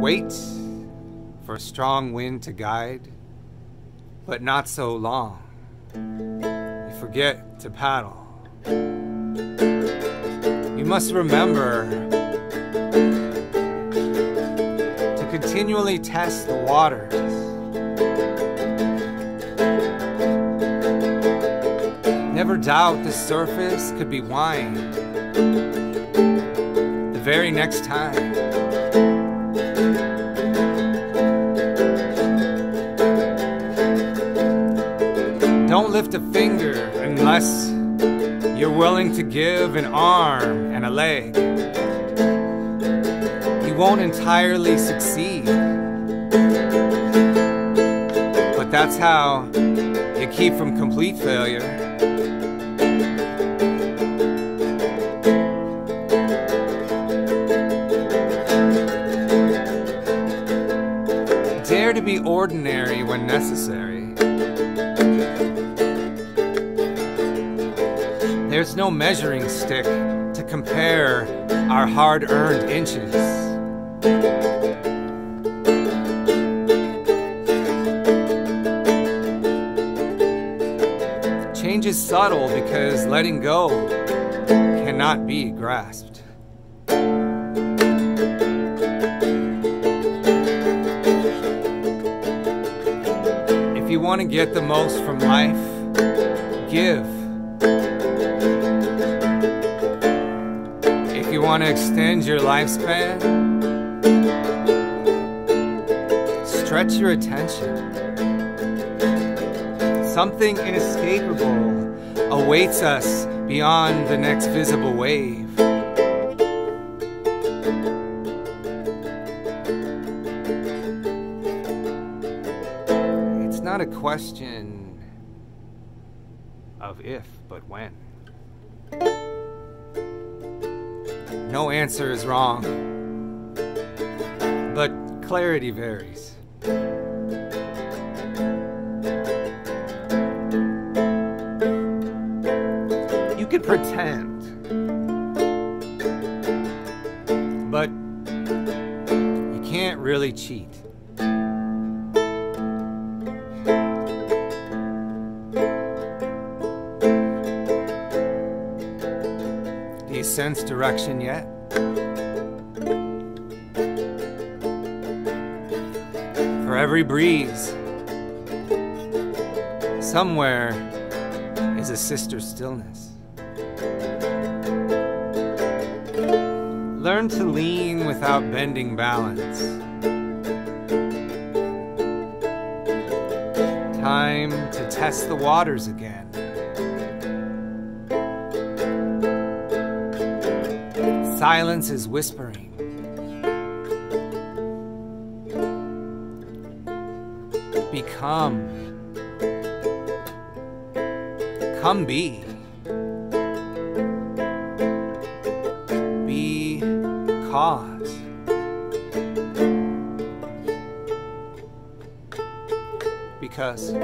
Wait for a strong wind to guide, but not so long. You forget to paddle. You must remember to continually test the waters. Never doubt the surface could be wine the very next time. Lift a finger unless you're willing to give an arm and a leg. You won't entirely succeed. But that's how you keep from complete failure. Dare to be ordinary when necessary. There's no measuring stick to compare our hard earned inches. Change is subtle because letting go cannot be grasped. If you want to get the most from life, give. You want to extend your lifespan, stretch your attention. Something inescapable awaits us beyond the next visible wave. It's not a question of if, but when. No answer is wrong, but clarity varies. You could pretend, but you can't really cheat. Sense direction yet? For every breeze, somewhere is a sister stillness. Learn to lean without bending balance. Time to test the waters again. Silence is whispering. Become. Come be. Be cause. Because